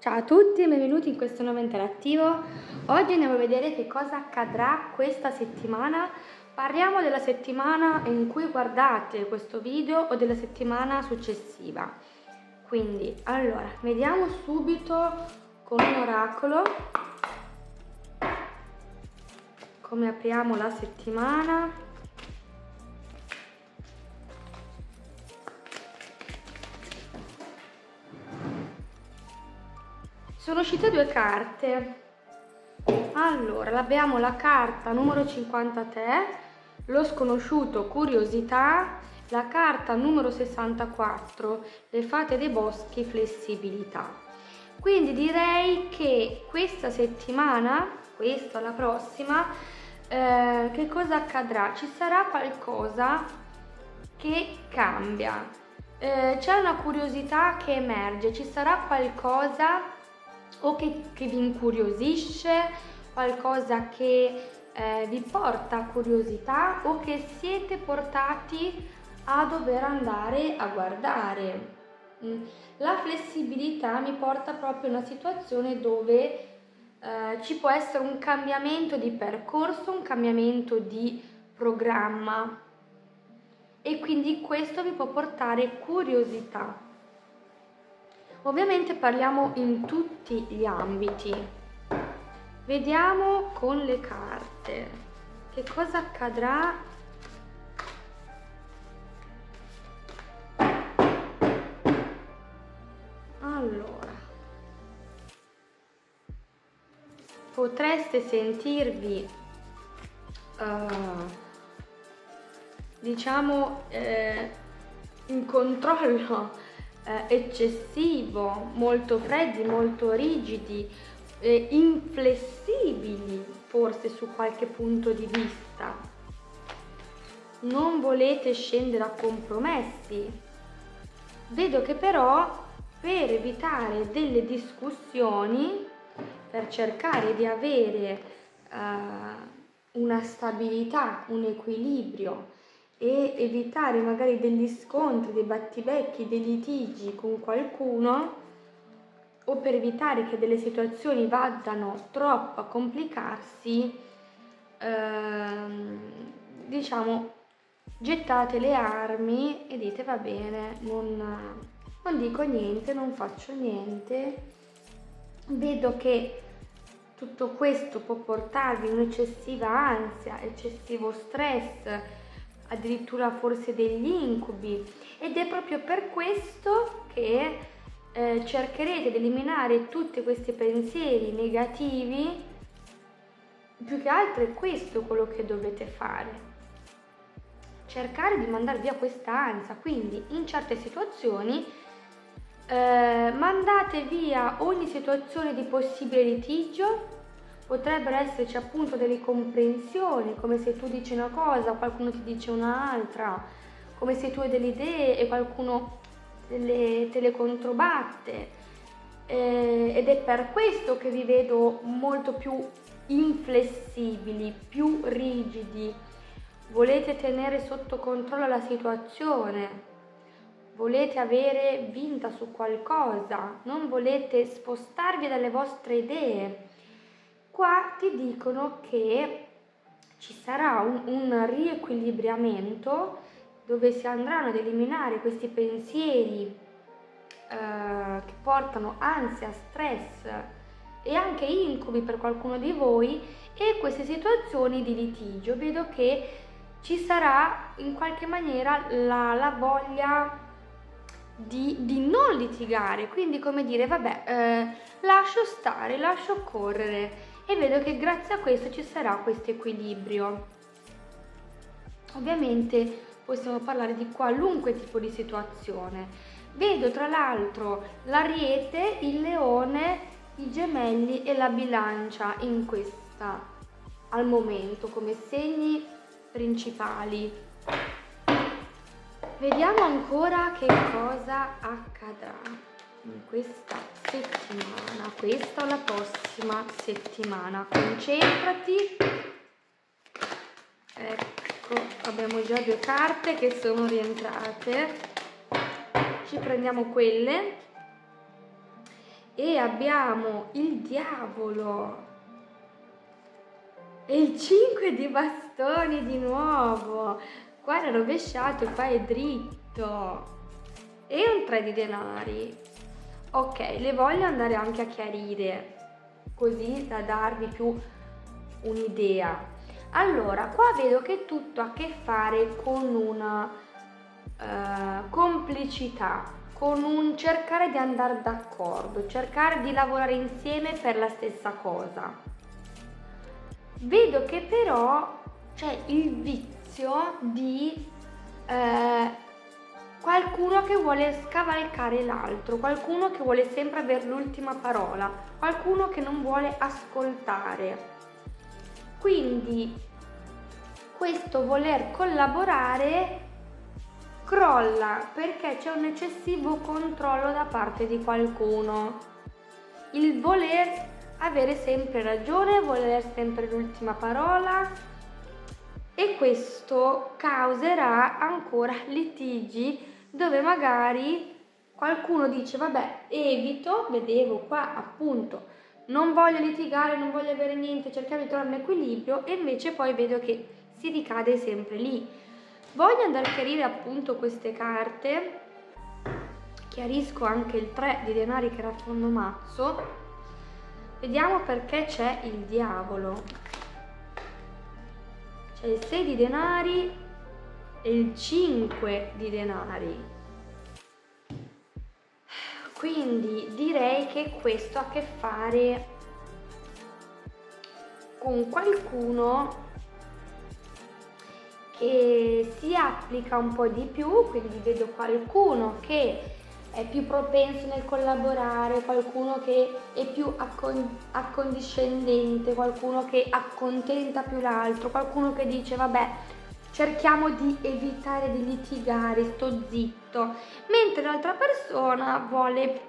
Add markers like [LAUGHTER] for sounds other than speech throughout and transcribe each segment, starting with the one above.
Ciao a tutti e benvenuti in questo nuovo interattivo. Oggi andiamo a vedere che cosa accadrà questa settimana. Parliamo della settimana in cui guardate questo video o della settimana successiva. Quindi, allora, vediamo subito con un oracolo come apriamo la settimana. Sono uscite due carte. Allora, abbiamo la carta numero 53, lo sconosciuto curiosità, la carta numero 64, le fate dei boschi flessibilità. Quindi direi che questa settimana, questa la prossima, eh, che cosa accadrà? Ci sarà qualcosa che cambia. Eh, c'è una curiosità che emerge, ci sarà qualcosa o che, che vi incuriosisce, qualcosa che eh, vi porta curiosità o che siete portati a dover andare a guardare. Mm. La flessibilità mi porta proprio in una situazione dove eh, ci può essere un cambiamento di percorso, un cambiamento di programma e quindi questo vi può portare curiosità. Ovviamente parliamo in tutti gli ambiti. Vediamo con le carte. Che cosa accadrà? Allora, potreste sentirvi, uh, diciamo, eh, in controllo eh, eccessivo, molto freddi, molto rigidi, eh, inflessibili forse su qualche punto di vista. Non volete scendere a compromessi. Vedo che però per evitare delle discussioni, per cercare di avere uh, una stabilità, un equilibrio, e evitare magari degli scontri, dei battibecchi, dei litigi con qualcuno o per evitare che delle situazioni vadano troppo a complicarsi, ehm, diciamo, gettate le armi e dite va bene, non, non dico niente, non faccio niente. Vedo che tutto questo può portarvi un'eccessiva ansia, eccessivo stress, addirittura forse degli incubi. Ed è proprio per questo che eh, cercherete di eliminare tutti questi pensieri negativi. Più che altro è questo quello che dovete fare. Cercare di mandare via questa ansia quindi in certe situazioni eh, mandate via ogni situazione di possibile litigio potrebbero esserci appunto delle comprensioni, come se tu dici una cosa, qualcuno ti dice un'altra, come se tu hai delle idee e qualcuno te le, te le controbatte. Eh, ed è per questo che vi vedo molto più inflessibili, più rigidi. Volete tenere sotto controllo la situazione, volete avere vinta su qualcosa, non volete spostarvi dalle vostre idee Qua ti dicono che ci sarà un, un riequilibriamento dove si andranno ad eliminare questi pensieri eh, che portano ansia, stress e anche incubi per qualcuno di voi e queste situazioni di litigio. Vedo che ci sarà in qualche maniera la, la voglia di, di, non litigare, quindi come dire, vabbè, eh, lascio stare, lascio correre e vedo che grazie a questo ci sarà questo equilibrio. Ovviamente possiamo parlare di qualunque tipo di situazione. Vedo tra l'altro l'ariete, il leone, i gemelli e la bilancia in questa al momento come segni principali. Vediamo ancora che cosa accadrà in questa settimana, questa o la prossima settimana. Concentrati. Ecco, abbiamo già due carte che sono rientrate. Ci prendiamo quelle e abbiamo il diavolo e il 5 di bastoni di nuovo. Qua è rovesciato qua è dritto. E un 3 di denari. Ok, le voglio andare anche a chiarire, così da darvi più un'idea. Allora, qua vedo che tutto ha a che fare con una uh, complicità, con un cercare di andare d'accordo, cercare di lavorare insieme per la stessa cosa. Vedo che però c'è il vizio di eh, qualcuno che vuole scavalcare l'altro, qualcuno che vuole sempre avere l'ultima parola, qualcuno che non vuole ascoltare. Quindi questo voler collaborare crolla perché c'è un eccessivo controllo da parte di qualcuno. Il voler avere sempre ragione, voler sempre l'ultima parola e questo causerà ancora litigi dove magari qualcuno dice vabbè evito, vedevo qua appunto non voglio litigare, non voglio avere niente, cerchiamo di trovare un equilibrio e invece poi vedo che si ricade sempre lì. Voglio andare a chiarire appunto queste carte, chiarisco anche il 3 di denari che era a fondo mazzo Vediamo perché c'è il diavolo. C'è il 6 di denari e il 5 di denari. Quindi direi che questo ha a che fare con qualcuno che si applica un po' di più, quindi vedo qualcuno che è più propenso nel collaborare, qualcuno che è più accon- accondiscendente, qualcuno che accontenta più l'altro, qualcuno che dice vabbè cerchiamo di evitare di litigare, sto zitto, mentre l'altra persona vuole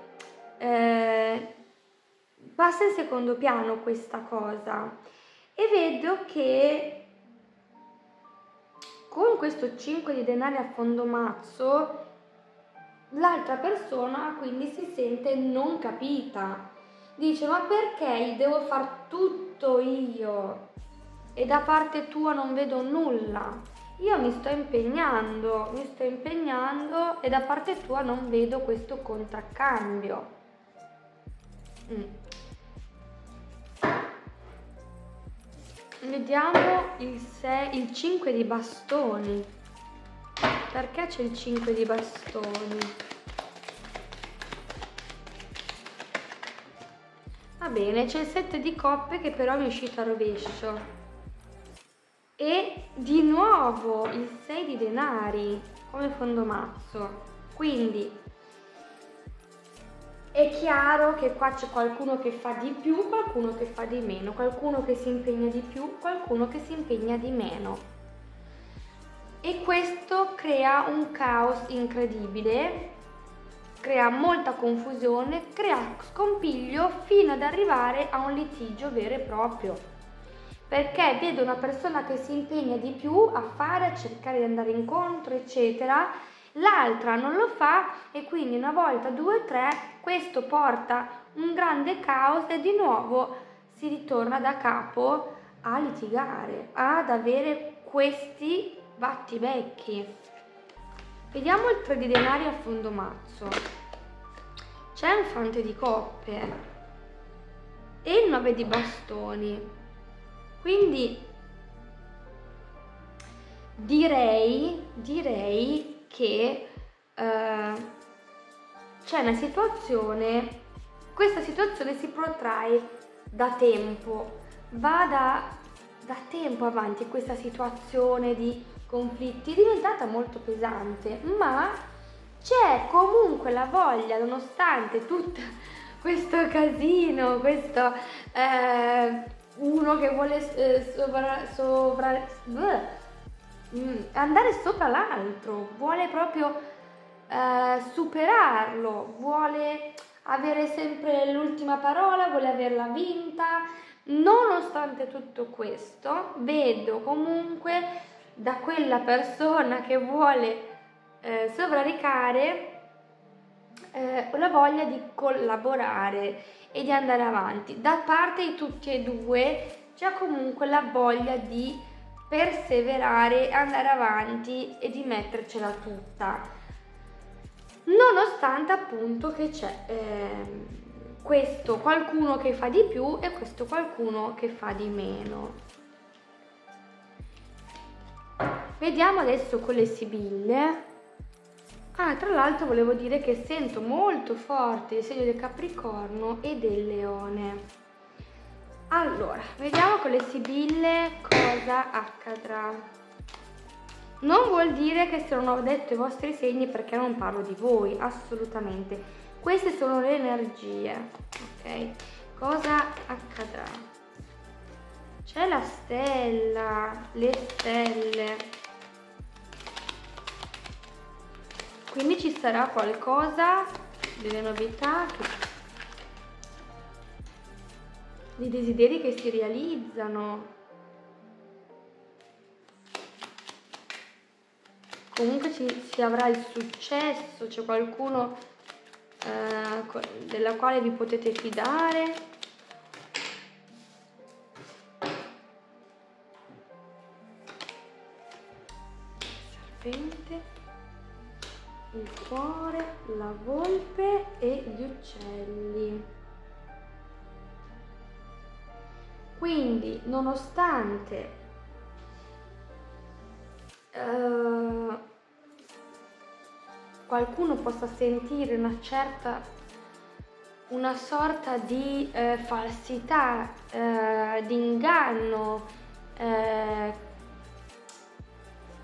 eh, passa in secondo piano questa cosa. E vedo che con questo 5 di denari a fondo mazzo L'altra persona quindi si sente non capita. Dice ma perché devo far tutto io e da parte tua non vedo nulla? Io mi sto impegnando, mi sto impegnando e da parte tua non vedo questo contraccambio. Mm. Vediamo il, 6, il 5 di bastoni. Perché c'è il 5 di bastoni? Va bene, c'è il 7 di coppe che però mi è uscito a rovescio. E di nuovo il 6 di denari come fondomazzo. Quindi è chiaro che qua c'è qualcuno che fa di più, qualcuno che fa di meno, qualcuno che si impegna di più, qualcuno che si impegna di meno e questo crea un caos incredibile, crea molta confusione, crea scompiglio fino ad arrivare a un litigio vero e proprio. Perché vedo una persona che si impegna di più a fare, a cercare di andare incontro, eccetera, l'altra non lo fa e quindi una volta, due, tre, questo porta un grande caos e di nuovo si ritorna da capo a litigare, ad avere questi battibecchi. Vediamo il 3 di denari a fondo mazzo. C'è un fante di coppe e il 9 di bastoni. Quindi direi, direi che eh, c'è una situazione, questa situazione si protrae da tempo, va da, da tempo avanti questa situazione di conflitti è diventata molto pesante, ma c'è comunque la voglia, nonostante tutto [LAUGHS] questo casino, questo eh, uno che vuole eh, sovra, sovra, uh, andare sopra l'altro, vuole proprio eh, superarlo, vuole avere sempre l'ultima parola, vuole averla vinta. Nonostante tutto questo, vedo comunque da quella persona che vuole eh, sovraccariare eh, la voglia di collaborare e di andare avanti. Da parte di tutti e due c'è comunque la voglia di perseverare, andare avanti e di mettercela tutta. Nonostante appunto che c'è eh, questo qualcuno che fa di più e questo qualcuno che fa di meno. Vediamo adesso con le sibille. Ah, tra l'altro volevo dire che sento molto forte il segno del Capricorno e del Leone. Allora, vediamo con le sibille cosa accadrà. Non vuol dire che se non ho detto i vostri segni perché non parlo di voi, assolutamente. Queste sono le energie, ok? Cosa accadrà? C'è la stella, le stelle. Quindi ci sarà qualcosa delle novità che, dei desideri che si realizzano. Comunque ci, si avrà il successo c'è qualcuno eh, della quale vi potete fidare cuore, la volpe e gli uccelli. Quindi, nonostante eh, qualcuno possa sentire una certa, una sorta di eh, falsità, eh, di inganno, eh,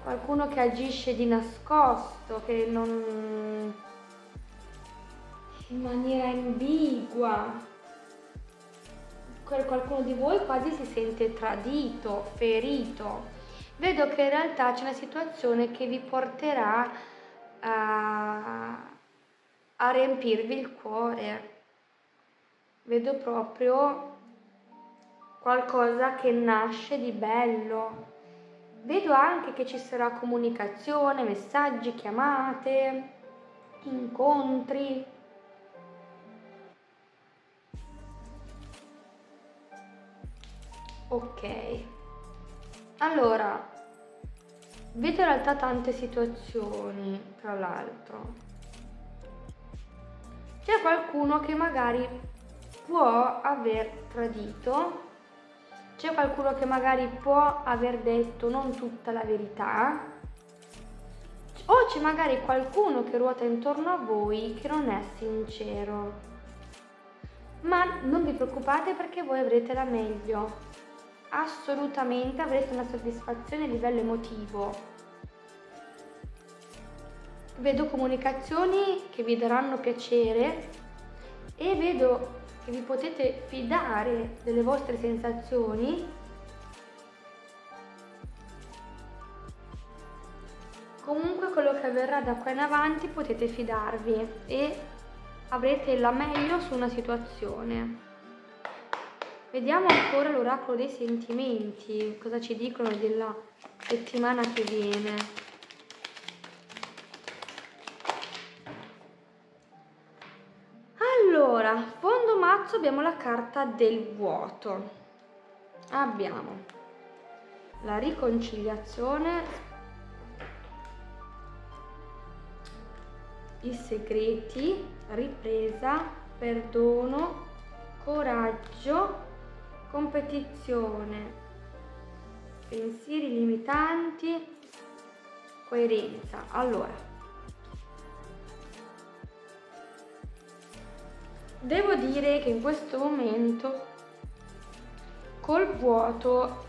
qualcuno che agisce di nascosto, che non in maniera ambigua. Qualcuno di voi quasi si sente tradito, ferito. Vedo che in realtà c'è una situazione che vi porterà a, a riempirvi il cuore. Vedo proprio qualcosa che nasce di bello, Vedo anche che ci sarà comunicazione, messaggi, chiamate, incontri. Ok. Allora, vedo in realtà tante situazioni, tra l'altro. C'è qualcuno che magari può aver tradito c'è qualcuno che magari può aver detto non tutta la verità o c'è magari qualcuno che ruota intorno a voi che non è sincero. Ma non vi preoccupate perché voi avrete la meglio. Assolutamente avrete una soddisfazione a livello emotivo. Vedo comunicazioni che vi daranno piacere e vedo che vi potete fidare delle vostre sensazioni. Comunque quello che avverrà da qua in avanti potete fidarvi e avrete la meglio su una situazione. Vediamo ancora l'oracolo dei sentimenti cosa ci dicono della settimana che viene abbiamo la carta del vuoto. Abbiamo la riconciliazione, i segreti, ripresa, perdono, coraggio, competizione, pensieri limitanti, coerenza. Allora, Devo dire che in questo momento col vuoto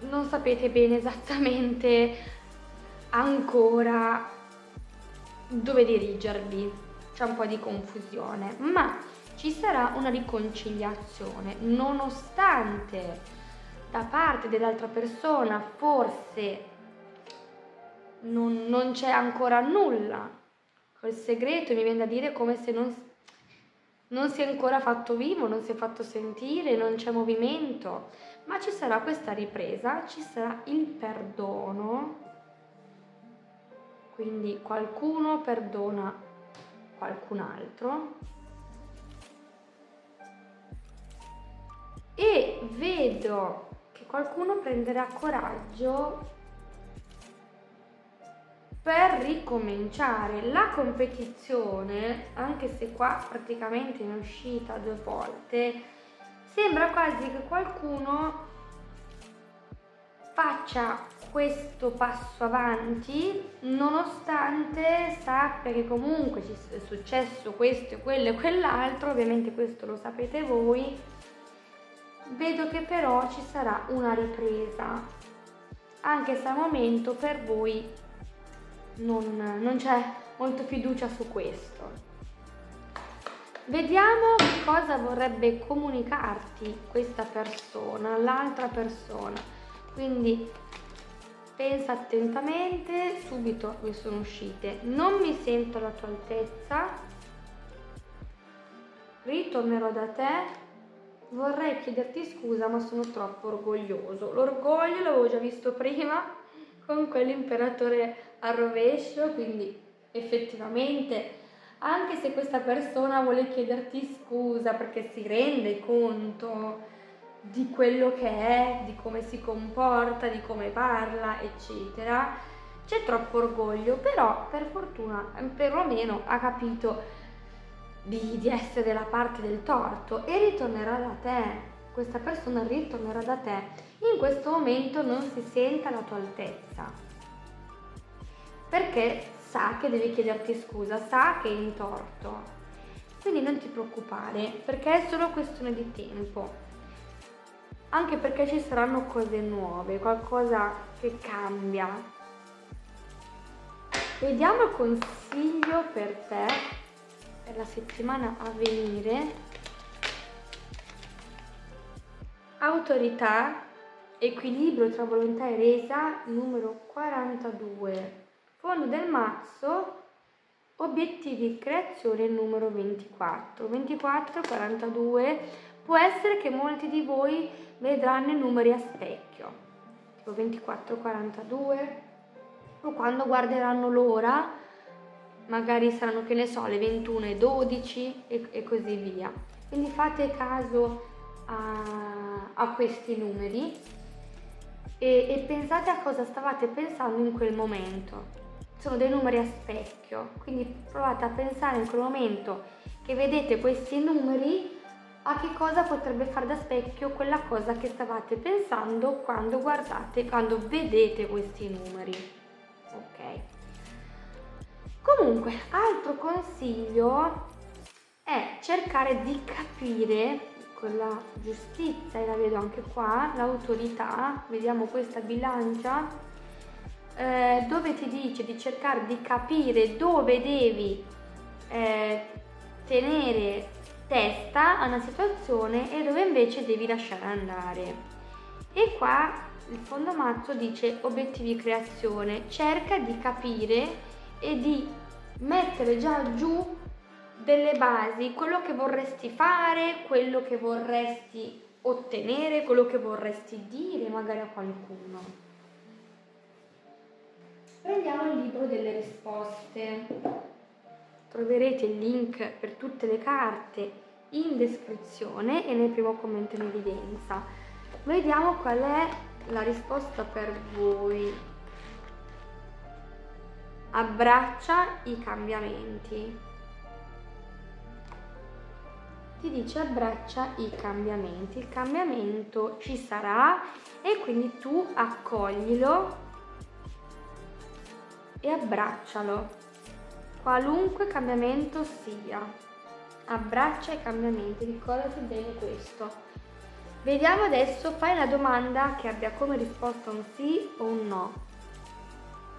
non sapete bene esattamente ancora dove dirigervi, c'è un po' di confusione, ma ci sarà una riconciliazione nonostante da parte dell'altra persona forse non, non c'è ancora nulla. Col segreto mi viene da dire come se non non si è ancora fatto vivo, non si è fatto sentire, non c'è movimento, ma ci sarà questa ripresa, ci sarà il perdono, quindi qualcuno perdona qualcun altro. E vedo che qualcuno prenderà coraggio per ricominciare la competizione, anche se qua praticamente è uscita due volte, sembra quasi che qualcuno faccia questo passo avanti nonostante sappia che comunque ci è successo questo e quello e quell'altro, ovviamente questo lo sapete voi, vedo che però ci sarà una ripresa, anche se al momento per voi non, non c'è molta fiducia su questo. Vediamo cosa vorrebbe comunicarti questa persona, l'altra persona. Quindi pensa attentamente, subito mi sono uscite. Non mi sento alla tua altezza, ritornerò da te, vorrei chiederti scusa ma sono troppo orgoglioso. L'orgoglio l'avevo già visto prima con quell'imperatore al rovescio, quindi effettivamente anche se questa persona vuole chiederti scusa perché si rende conto di quello che è, di come si comporta, di come parla, eccetera, c'è troppo orgoglio, però per fortuna perlomeno ha capito di, di essere della parte del torto e ritornerà da te. Questa persona ritornerà da te. In questo momento non si sente alla tua altezza. Perché sa che devi chiederti scusa, sa che è in torto. Quindi non ti preoccupare, perché è solo questione di tempo anche perché ci saranno cose nuove, qualcosa che cambia. Vediamo il consiglio per te per la settimana a venire. Autorità, equilibrio tra volontà e resa, numero 42. Fondo del mazzo, obiettivi creazione numero 24. 24, 42. Può essere che molti di voi vedranno i numeri a specchio, tipo 24-42, o quando guarderanno l'ora, magari saranno, che ne so, le 21 e 12 e, e così via. Quindi fate caso a, a questi numeri e, e pensate a cosa stavate pensando in quel momento. Sono dei numeri a specchio, quindi provate a pensare in quel momento che vedete questi numeri a che cosa potrebbe fare da specchio quella cosa che stavate pensando quando guardate, quando vedete questi numeri. Ok. Comunque, altro consiglio è cercare di capire la giustizia, e la vedo anche qua, l'autorità, vediamo questa bilancia, eh, dove ti dice di cercare di capire dove devi eh, tenere testa a una situazione e dove invece devi lasciare andare. E qua il fondo mazzo dice obiettivi creazione, cerca di capire e di mettere già giù delle basi, quello che vorresti fare, quello che vorresti ottenere, quello che vorresti dire magari a qualcuno. Prendiamo il libro delle risposte troverete il link per tutte le carte in descrizione e nel primo commento in evidenza. Vediamo qual è la risposta per voi. Abbraccia i cambiamenti. Ti dice abbraccia i cambiamenti. Il cambiamento ci sarà e quindi tu accoglilo e abbraccialo qualunque cambiamento sia. Abbraccia i cambiamenti, ricordati bene questo. Vediamo adesso, fai una domanda che abbia come risposta un sì o un no.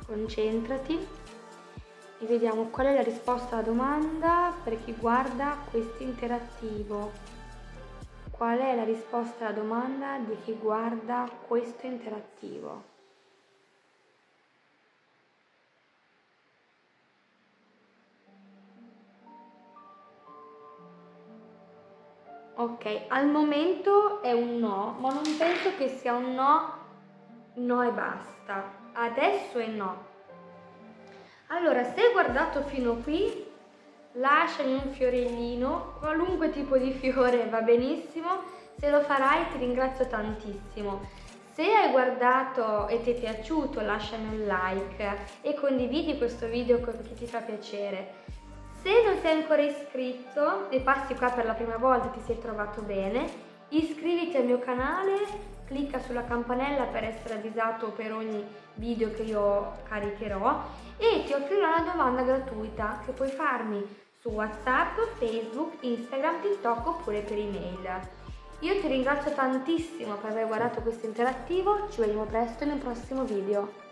Concentrati e vediamo qual è la risposta alla domanda per chi guarda questo interattivo. Qual è la risposta alla domanda di chi guarda questo interattivo? Ok, al momento è un no, ma non penso che sia un no, no e basta. Adesso è no. Allora, se hai guardato fino qui, lasciami un fiorellino, qualunque tipo di fiore va benissimo, se lo farai ti ringrazio tantissimo. Se hai guardato e ti è piaciuto lasciami un like e condividi questo video con chi ti fa piacere. Se non sei ancora iscritto e passi qua per la prima volta e ti sei trovato bene, iscriviti al mio canale, clicca sulla campanella per essere avvisato per ogni video che io caricherò e ti offrirò una domanda gratuita che puoi farmi su WhatsApp, Facebook, Instagram, TikTok oppure per email. Io ti ringrazio tantissimo per aver guardato questo interattivo, ci vediamo presto in un prossimo video.